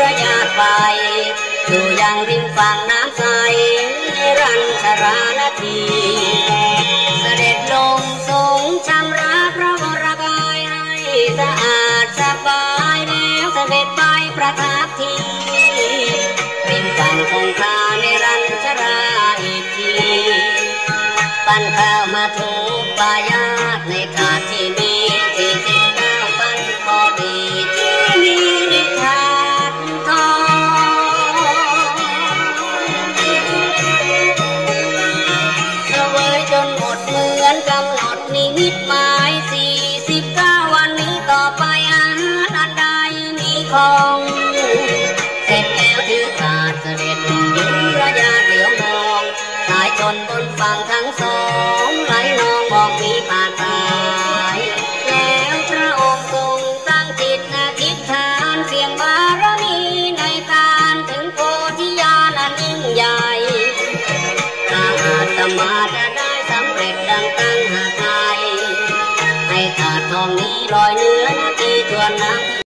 ระยาไปดูยังริมฝั่งน้ำใสรันชรานาที เสด็จลงทรงชำระพระวรกายให้สะอาดสบายแล้วเสด็จไปประทับทีริมฝั่งคงคาในรันชราอีกทีปั้นข้าวมาถูกปายาในถาดที่มีที่ คงเสร็จแล้วถือถาดเสด็จถึงระยะเดียวมองสายชนบนฝั่งทั้งสองไหลนองมองมีผ่านไปแล้วพระองค์ทรงตั้งจิตนาทิทานเสียงบารมีในการถึงโพธิญาณอันยิ่งใหญ่ถ้าอาตมาจะได้สำเร็จดังตั้งหาใจให้ถาดทองนี้ลอยเนื้อนที่ทวนน้ำ